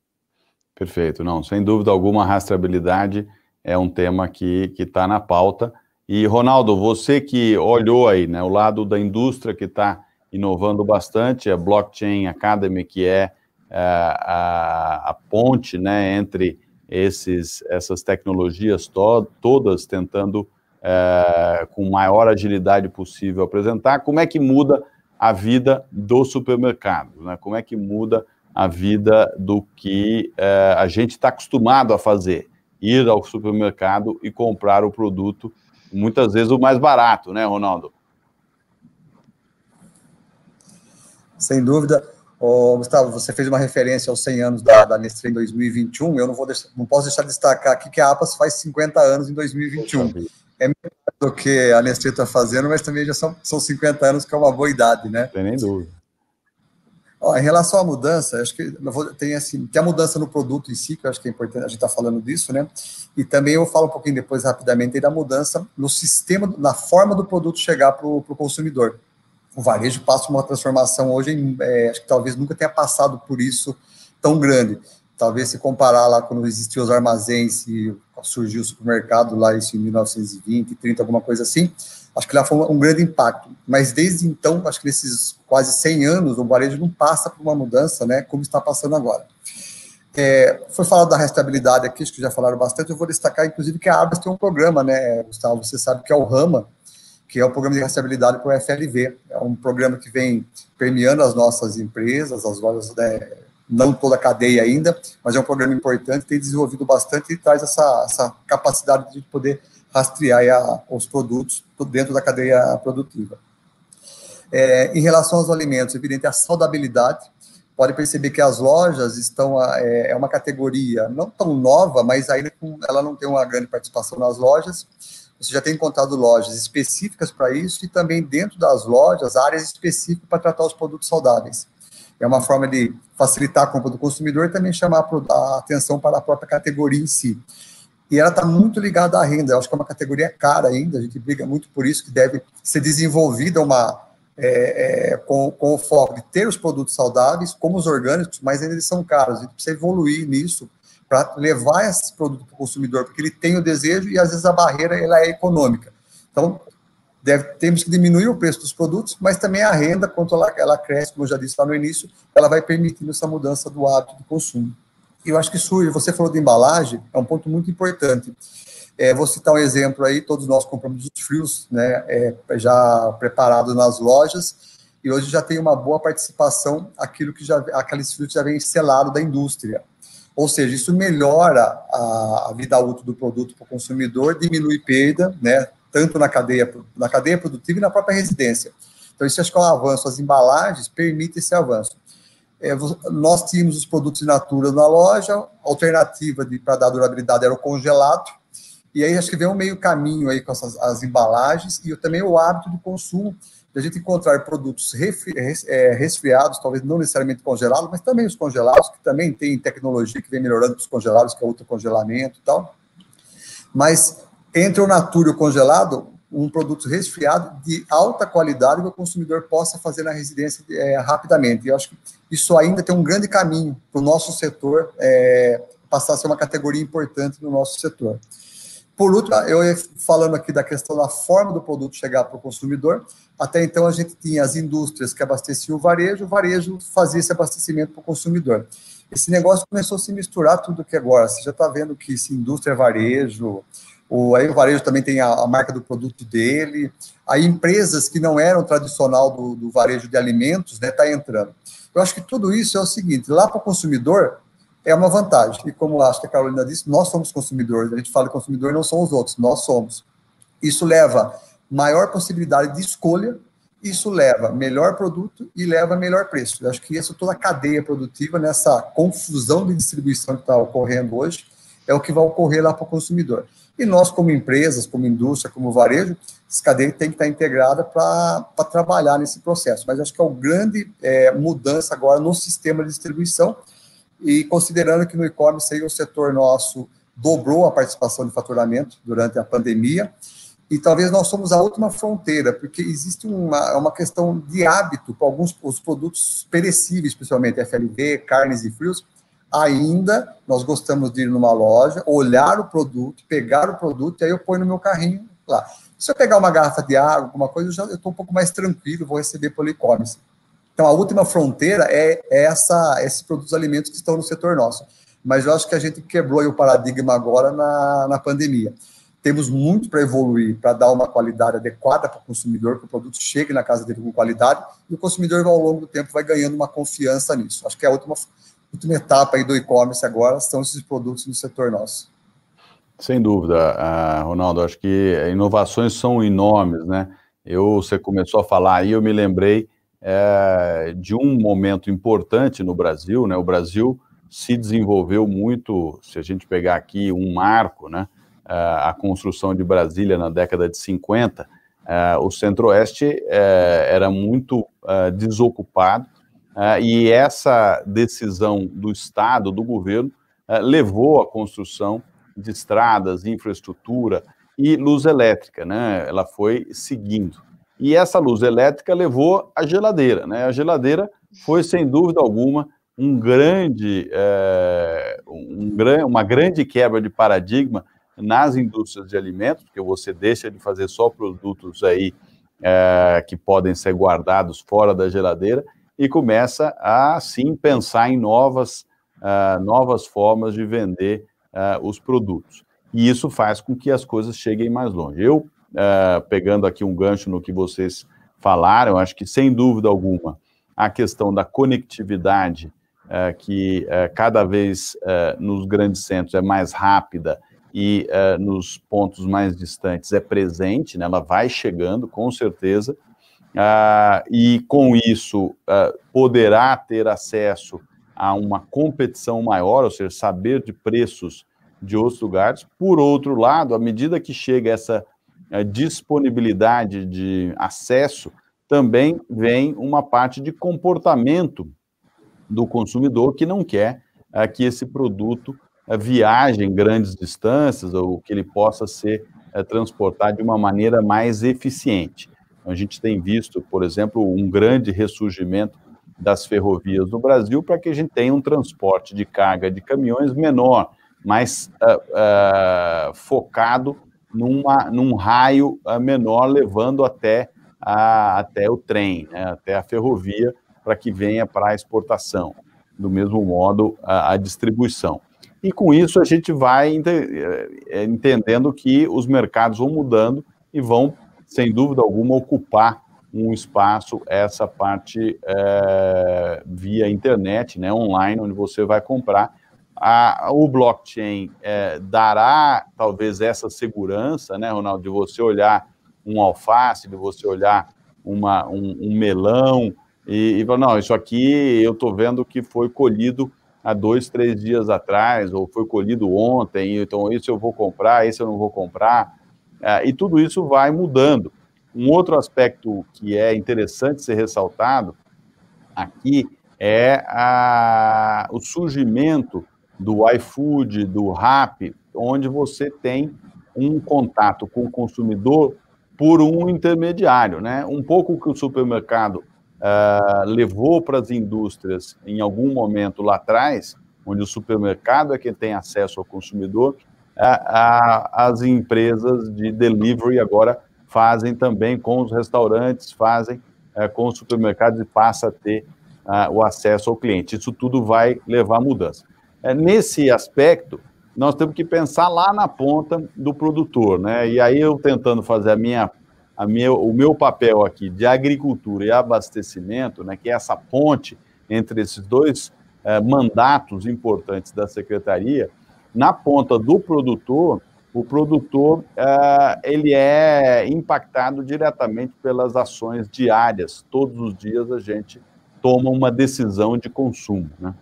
Perfeito, não, sem dúvida alguma, a rastreabilidade é um tema que está na pauta. E, Ronaldo, você que olhou aí, né, o lado da indústria que está inovando bastante, a Blockchain Academy, que é é, a, a, ponte né, entre esses, essas tecnologias to todas tentando, é, com maior agilidade possível, apresentar como é que muda a vida do supermercado, né? como é que muda a vida do que é, a gente está acostumado a fazer, ir ao supermercado e comprar o produto, muitas vezes o mais barato, né, Ronaldo? Sem dúvida. Gustavo, você fez uma referência aos 100 anos da, da Nestlé em 2021. Eu não, vou deixar, não posso deixar de destacar aqui que a APAS faz 50 anos em 2021. É melhor do que a Nestlé está fazendo, mas também já são, são 50 anos, que é uma boa idade, né? Tem nem dúvida. Ó, em relação à mudança, acho que vou, tem assim, tem a mudança no produto em si, que eu acho que é importante, a gente está falando disso, né? E também eu falo um pouquinho depois, rapidamente, da mudança no sistema, na forma do produto chegar para o consumidor o varejo passa uma transformação hoje, é, acho que talvez nunca tenha passado por isso tão grande. Talvez se comparar lá quando existiam os armazéns e surgiu o supermercado lá isso em 1920, 30, alguma coisa assim, acho que lá foi um grande impacto. Mas desde então, acho que nesses quase 100 anos, o varejo não passa por uma mudança, né, como está passando agora. É, foi falado da restabilidade aqui, acho que já falaram bastante, eu vou destacar, inclusive, que a Abras tem um programa, né, Gustavo, você sabe que é o Rama, que é o programa de rastreabilidade para o FLV. É um programa que vem permeando as nossas empresas, as lojas, né, não toda a cadeia ainda, mas é um programa importante, tem desenvolvido bastante e traz essa, essa capacidade de poder rastrear a, os produtos dentro da cadeia produtiva. É, em relação aos alimentos, evidente a saudabilidade, pode perceber que as lojas estão, é, é uma categoria não tão nova, mas ainda com, ela não tem uma grande participação nas lojas, você já tem encontrado lojas específicas para isso e também dentro das lojas, áreas específicas para tratar os produtos saudáveis. É uma forma de facilitar a compra do consumidor e também chamar a atenção para a própria categoria em si. E ela está muito ligada à renda. Eu acho que é uma categoria cara ainda, a gente briga muito por isso, que deve ser desenvolvida uma, é, é, com, com, o foco de ter os produtos saudáveis, como os orgânicos, mas ainda eles são caros. A gente precisa evoluir nisso para levar esse produto para o consumidor, porque ele tem o desejo e às vezes a barreira ela é econômica. Então, deve, temos que diminuir o preço dos produtos, mas também a renda, quanto ela, ela cresce, como eu já disse lá no início, ela vai permitindo essa mudança do hábito de consumo. Eu acho que isso, você falou de embalagem, é um ponto muito importante. É, vou citar um exemplo aí, todos nós compramos os frios, né, é, já preparados nas lojas, e hoje já tem uma boa participação aquilo que já aqueles frios já vem selado da indústria. Ou seja, isso melhora a, a vida útil do produto para o consumidor, diminui perda, né, tanto na cadeia, na cadeia produtiva e na própria residência. Então, isso acho que é um avanço. As embalagens permitem esse avanço. É, nós tínhamos os produtos in natura na loja, a alternativa para dar durabilidade era o congelado, e aí acho que vem um meio caminho aí com essas, as embalagens e também o hábito de consumo a gente encontrar produtos é, resfriados, talvez não necessariamente congelados, mas também os congelados, que também tem tecnologia que vem melhorando os congelados, que é outro congelamento e tal. Mas entre o natura e o congelado, um produto resfriado de alta qualidade que o consumidor possa fazer na residência é, rapidamente. E eu acho que isso ainda tem um grande caminho para o nosso setor é, passar a ser uma categoria importante no nosso setor. Por último, eu falando aqui da questão da forma do produto chegar para o consumidor. Até então, a gente tinha as indústrias que abasteciam o varejo, o varejo fazia esse abastecimento para o consumidor. Esse negócio começou a se misturar tudo que agora. Você já está vendo que se indústria é varejo, o, aí o varejo também tem a, a, marca do produto dele. Aí empresas que não eram tradicional do, do varejo de alimentos, está né, tá entrando. Eu acho que tudo isso é o seguinte: lá para o consumidor, é uma vantagem. E como acho que a Carolina disse, nós somos consumidores. A gente fala consumidor não são os outros, nós somos. Isso leva maior possibilidade de escolha, isso leva melhor produto e leva melhor preço. Eu acho que isso toda a cadeia produtiva nessa confusão de distribuição que está ocorrendo hoje é o que vai ocorrer lá para o consumidor. E nós, como empresas, como indústria, como varejo, essa cadeia tem que estar integrada para trabalhar nesse processo. Mas acho que é uma grande é, mudança agora no sistema de distribuição, e considerando que no e-commerce aí o setor nosso dobrou a participação de faturamento durante a pandemia, e talvez nós somos a última fronteira, porque existe uma, uma questão de hábito para alguns os produtos perecíveis, principalmente FLV, carnes e frios, ainda nós gostamos de ir numa loja, olhar o produto, pegar o produto, e aí eu ponho no meu carrinho lá. Se eu pegar uma garrafa de água, alguma coisa, eu estou um pouco mais tranquilo, vou receber pelo e-commerce. Então, a última fronteira é, essa, esses produtos alimentos que estão no setor nosso. Mas eu acho que a gente quebrou o paradigma agora na, na pandemia. Temos muito para evoluir, para dar uma qualidade adequada para o consumidor, que o produto chegue na casa dele com qualidade, e o consumidor, ao longo do tempo, vai ganhando uma confiança nisso. Acho que é a última, última etapa aí do e-commerce agora são esses produtos no setor nosso. Sem dúvida, uh, Ronaldo, acho que inovações são enormes, né? Eu, você começou a falar aí, eu me lembrei é, de um momento importante no Brasil, né? O Brasil se desenvolveu muito, se a gente pegar aqui um marco, né? É, a construção de Brasília na década de 50, é, o Centro-Oeste é, era muito desocupado e essa decisão do Estado, do governo, levou à construção de estradas, infraestrutura e luz elétrica, né? Ela foi seguindo. E essa luz elétrica levou a geladeira, né? A geladeira foi, sem dúvida alguma, um grande, é, um, uma grande quebra de paradigma nas indústrias de alimentos, porque você deixa de fazer só produtos aí é, que podem ser guardados fora da geladeira e começa a sim pensar em novas, uh, novas formas de vender uh, os produtos. E isso faz com que as coisas cheguem mais longe. Eu uh, pegando aqui um gancho no que vocês falaram, acho que sem dúvida alguma a questão da conectividade, que cada vez nos grandes centros é mais rápida e nos pontos mais distantes é presente, né, ela vai chegando, com certeza, e com isso poderá ter acesso a uma competição maior, ou seja, saber de preços de outros lugares. Por outro lado, à medida que chega essa a disponibilidade de acesso, também vem uma parte de comportamento do consumidor que não quer é, que esse produto é, viaje em grandes distâncias ou que ele possa ser é, transportado de uma maneira mais eficiente. A gente tem visto, por exemplo, um grande ressurgimento das ferrovias no Brasil para que a gente tenha um transporte de carga de caminhões menor, mais uh, uh, focado numa, num raio uh, menor, levando até, a, até o trem, né, até a ferrovia, para que venha para a exportação. Do mesmo modo, a, a, distribuição. E com isso a gente vai ent eh, entendendo que os mercados vão mudando e vão, sem dúvida alguma, ocupar um espaço, essa parte é, via internet, né, online, onde você vai comprar. A, o blockchain é, dará talvez essa segurança, né, Ronaldo, de você olhar um alface, de você olhar uma, um, um melão e, e falar, não, isso aqui eu estou vendo que foi colhido há dois, três dias atrás, ou foi colhido ontem, então isso eu vou comprar, esse eu não vou comprar, e tudo isso vai mudando. Um outro aspecto que é interessante ser ressaltado aqui é a, o surgimento do iFood, do Rap, onde você tem um contato com o consumidor por um intermediário, né? Um pouco que o supermercado uh, levou para as indústrias em algum momento lá atrás, onde o supermercado é quem tem acesso ao consumidor, a, a, as empresas de delivery agora fazem também com os restaurantes, fazem é, com os supermercados e passa a ter uh, o acesso ao cliente. Isso tudo vai levar a mudança. É, nesse aspecto, nós temos que pensar lá na ponta do produtor, né? E aí eu tentando fazer a minha, a minha, o meu papel aqui de agricultura e abastecimento, né? Que é essa ponte entre esses dois é, mandatos importantes da secretaria, na ponta do produtor, o produtor é, ele é impactado diretamente pelas ações diárias. Todos os dias a gente toma uma decisão de consumo. Né?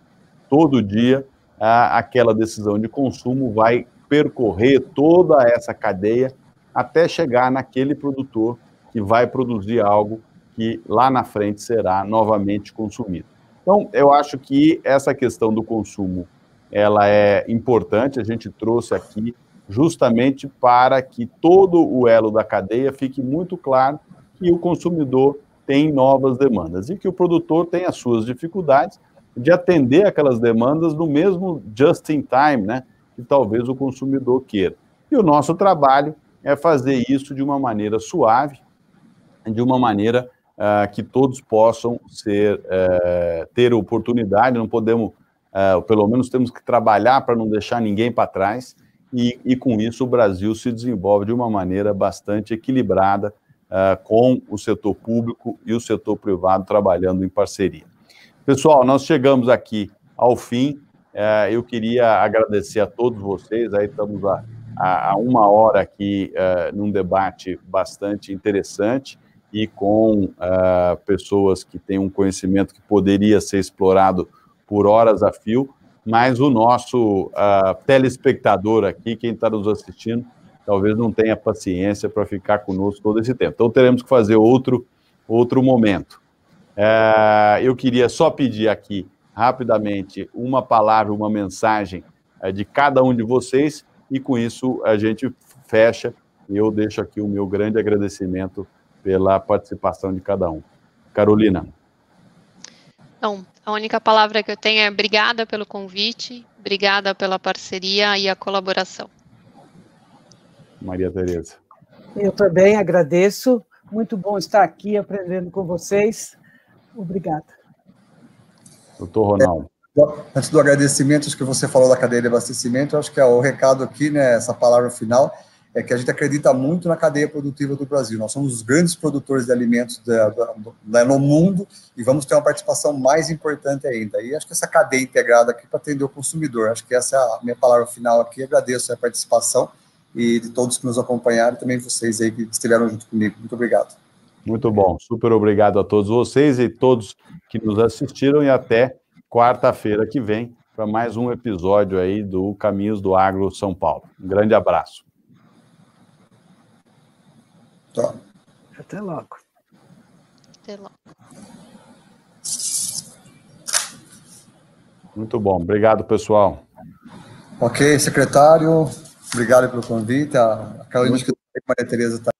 Todo dia aquela decisão de consumo vai percorrer toda essa cadeia até chegar naquele produtor que vai produzir algo que lá na frente será novamente consumido. Então, eu acho que essa questão do consumo ela é importante, a gente trouxe aqui justamente para que todo o elo da cadeia fique muito claro que o consumidor tem novas demandas e que o produtor tem as suas dificuldades de atender aquelas demandas no mesmo just in time, né, que talvez o consumidor queira. E o nosso trabalho é fazer isso de uma maneira suave, de uma maneira uh, que todos possam ser uh, ter oportunidade, não podemos, uh, pelo menos temos que trabalhar para não deixar ninguém para trás, e, e, com isso o Brasil se desenvolve de uma maneira bastante equilibrada uh, com o setor público e o setor privado trabalhando em parceria. Pessoal, nós chegamos aqui ao fim. Uh, eu queria agradecer a todos vocês. Aí estamos a, a, a uma hora aqui uh, num debate bastante interessante e com pessoas que têm um conhecimento que poderia ser explorado por horas a fio mas o nosso uh, telespectador aqui, quem está nos assistindo, talvez não tenha paciência para ficar conosco todo esse tempo. Então teremos que fazer outro, outro momento. Uh, eu queria só pedir aqui, rapidamente, uma palavra, uma mensagem uh, de cada um de vocês, e com isso a gente fecha. Eu deixo aqui o meu grande agradecimento pela participação de cada um. Carolina. Então, a única palavra que eu tenho é obrigada pelo convite, obrigada pela parceria e a colaboração. Maria Tereza. Eu também agradeço. Muito bom estar aqui aprendendo com vocês. Obrigada. Doutor Ronaldo. Antes do agradecimento, acho que você falou da cadeia de abastecimento, acho que é o recado aqui, né, essa palavra final, é que a gente acredita muito na cadeia produtiva do Brasil. Nós somos os grandes produtores de alimentos da, da, no mundo e vamos ter uma participação mais importante ainda. E acho que essa cadeia integrada aqui para atender o consumidor. Acho que essa é a minha palavra final aqui. Agradeço a participação e de todos que nos acompanharam e também vocês aí que estiveram junto comigo. Muito obrigado. Muito bom. Super obrigado a todos vocês e todos que nos assistiram e até quarta-feira que vem para mais um episódio aí do Caminhos do Agro São Paulo. Um grande abraço. Tá. Até logo. Até logo. Muito bom. Obrigado, pessoal. Ok, secretário. Obrigado pelo convite. A Carolina, Muito... que a Maria Tereza está